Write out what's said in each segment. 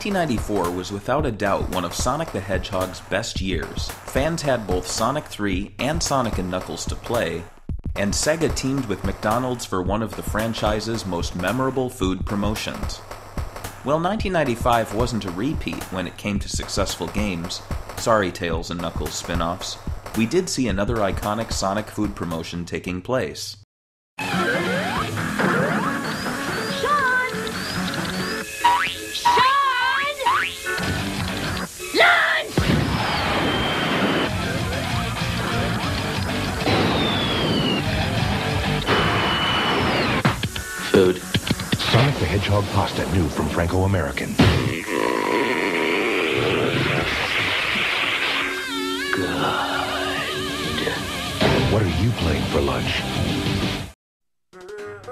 1994 was without a doubt one of Sonic the Hedgehog's best years. Fans had both Sonic 3 and Sonic and Knuckles to play, and Sega teamed with McDonald's for one of the franchise's most memorable food promotions. Well, 1995 wasn't a repeat when it came to successful games. Sorry, Tails and Knuckles spin offs. We did see another iconic Sonic food promotion taking place. Food. Sonic the Hedgehog pasta new from Franco American. What are you playing for lunch?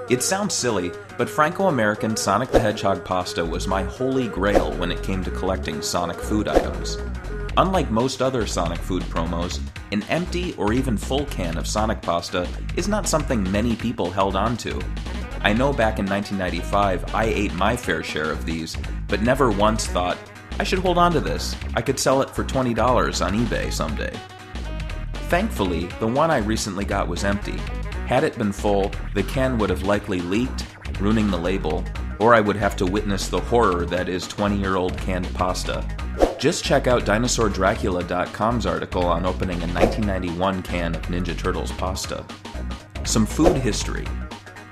It sounds silly, but Franco American Sonic the Hedgehog pasta was my holy grail when it came to collecting Sonic food items. Unlike most other Sonic food promos, an empty or even full can of Sonic pasta is not something many people held on to. I know back in 1995 I ate my fair share of these, but never once thought, I should hold on to this. I could sell it for $20 on eBay someday. Thankfully, the one I recently got was empty. Had it been full, the can would have likely leaked, ruining the label, or I would have to witness the horror that is 20 year old canned pasta. Just check out DinosaurDracula.com's article on opening a 1991 can of Ninja Turtles pasta. Some food history.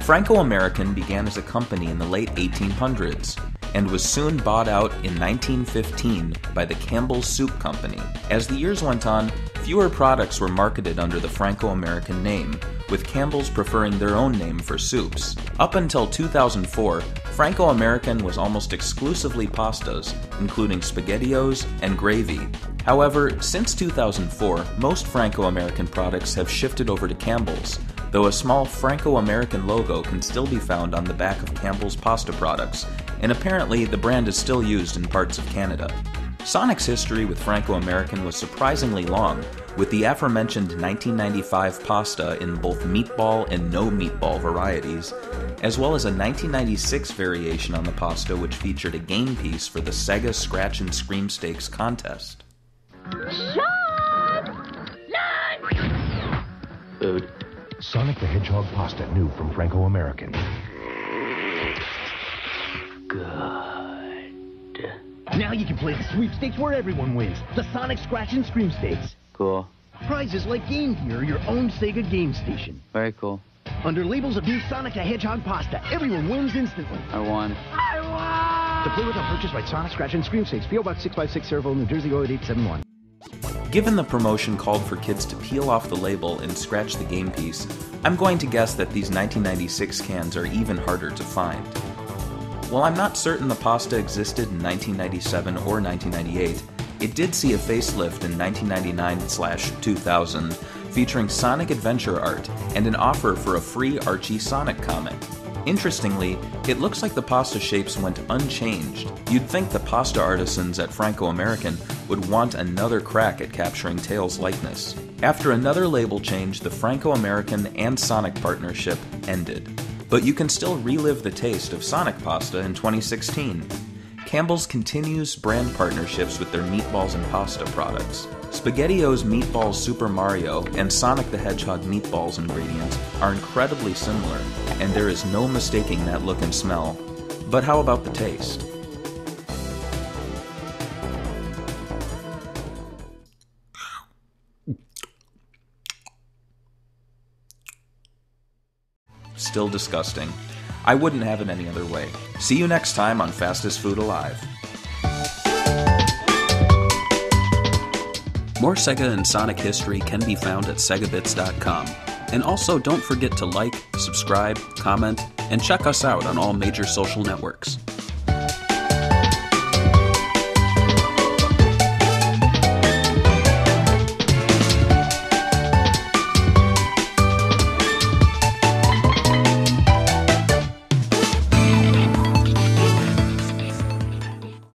Franco American began as a company in the late 1800s and was soon bought out in 1915 by the Campbell's Soup Company. As the years went on, fewer products were marketed under the Franco American name, with Campbell's preferring their own name for soups. Up until 2004, Franco American was almost exclusively pastas, including spaghettios and gravy. However, since 2004, most Franco American products have shifted over to Campbell's, though a small Franco American logo can still be found on the back of Campbell's pasta products, and apparently the brand is still used in parts of Canada. Sonic's history with Franco American was surprisingly long, with the aforementioned 1995 pasta in both meatball and no meatball varieties, as well as a 1996 variation on the pasta which featured a game piece for the Sega Scratch and Scream Stakes contest. Food. Sonic the Hedgehog pasta new from Franco American. Good. Now you can play the sweepstakes where everyone wins. The Sonic Scratch and Scream Stakes. Cool. Prizes like Game Gear your own Sega game station. Very cool. Under labels of new Sonic the Hedgehog pasta, everyone wins instantly. I won. I won! To play without purchase by Sonic Scratch and Scream Stakes, PO Box 656 Sayreville, New Jersey 08871. Given the promotion called for kids to peel off the label and scratch the game piece, I'm going to guess that these 1996 cans are even harder to find. While I'm not certain the pasta existed in 1997 or 1998, it did see a facelift in 1999/2000 featuring Sonic Adventure art and an offer for a free Archie Sonic comic. Interestingly, it looks like the pasta shapes went unchanged. You'd think the pasta artisans at Franco American would want another crack at capturing Tails' likeness. After another label change, the Franco American and Sonic partnership ended. But you can still relive the taste of Sonic pasta in 2016. Campbell's continues brand partnerships with their meatballs and pasta products. SpaghettiOs Meatballs Super Mario and Sonic the Hedgehog Meatballs ingredients are incredibly similar, and there is no mistaking that look and smell. But how about the taste? Still disgusting. I wouldn't have it any other way. See you next time on Fastest Food Alive. More Sega and Sonic history can be found at segabits.com. And also don't forget to like, subscribe, comment, and check us out on all major social networks.